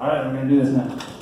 All right, I'm gonna do this now.